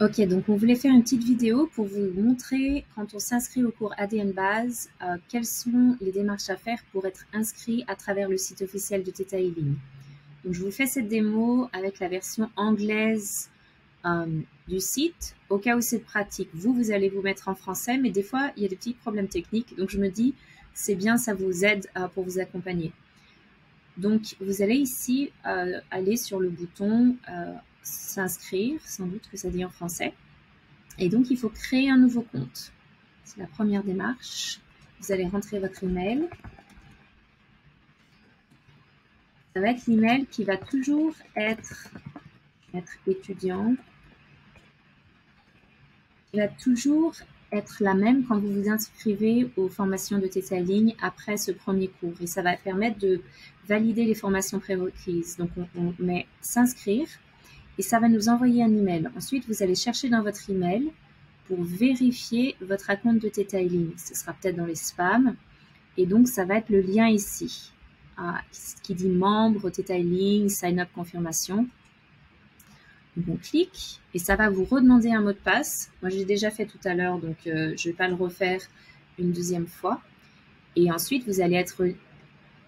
Ok, donc on voulait faire une petite vidéo pour vous montrer quand on s'inscrit au cours ADN Base, euh, quelles sont les démarches à faire pour être inscrit à travers le site officiel de Theta Healing. Donc je vous fais cette démo avec la version anglaise euh, du site. Au cas où c'est pratique, vous, vous allez vous mettre en français, mais des fois, il y a des petits problèmes techniques. Donc je me dis, c'est bien, ça vous aide euh, pour vous accompagner. Donc vous allez ici aller sur le bouton s'inscrire, sans doute que ça dit en français. Et donc, il faut créer un nouveau compte. C'est la première démarche. Vous allez rentrer votre email. Ça va être l'email qui va toujours être, être étudiant. Il va toujours être la même quand vous vous inscrivez aux formations de Theta Ligne après ce premier cours. Et ça va permettre de valider les formations prérequises. Donc, on met s'inscrire et ça va nous envoyer un email. Ensuite, vous allez chercher dans votre email pour vérifier votre compte de Theta Ce sera peut-être dans les spams. Et donc, ça va être le lien ici, ah, qui dit membre Theta sign up confirmation. On clique et ça va vous redemander un mot de passe. Moi, j'ai déjà fait tout à l'heure, donc euh, je ne vais pas le refaire une deuxième fois. Et ensuite, vous allez être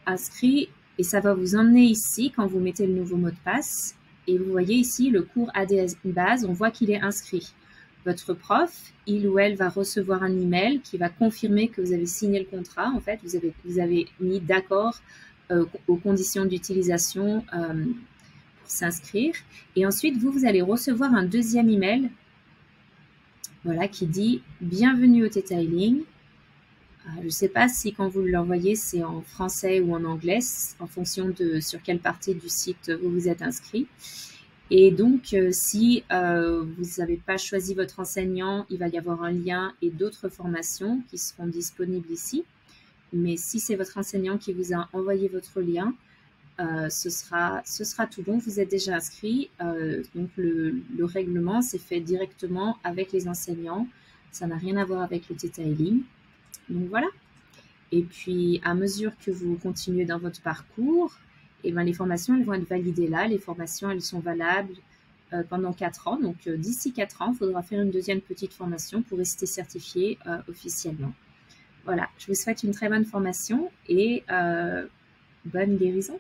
inscrit et ça va vous emmener ici quand vous mettez le nouveau mot de passe et vous voyez ici le cours ADS base, on voit qu'il est inscrit. Votre prof, il ou elle va recevoir un email qui va confirmer que vous avez signé le contrat. En fait, vous avez, vous avez mis d'accord euh, aux conditions d'utilisation euh, pour s'inscrire. Et ensuite, vous, vous allez recevoir un deuxième email voilà, qui dit Bienvenue au Detailing. Euh, je ne sais pas si quand vous l'envoyez, c'est en français ou en anglais, en fonction de sur quelle partie du site vous vous êtes inscrit. Et donc, euh, si euh, vous n'avez pas choisi votre enseignant, il va y avoir un lien et d'autres formations qui seront disponibles ici. Mais si c'est votre enseignant qui vous a envoyé votre lien, ce, sera, tout bon, vous êtes déjà inscrit. donc, le, le règlement, c'est fait directement avec les enseignants. Ça n'a rien à voir avec le detailing. Donc voilà. Et puis, à mesure que vous continuez dans votre parcours, eh ben, les formations, elles vont être validées là. Les formations, elles sont valables euh, pendant 4 ans. Donc, euh, d'ici 4 ans, il faudra faire une deuxième petite formation pour rester certifié euh, officiellement. Voilà, je vous souhaite une très bonne formation et bonne guérison.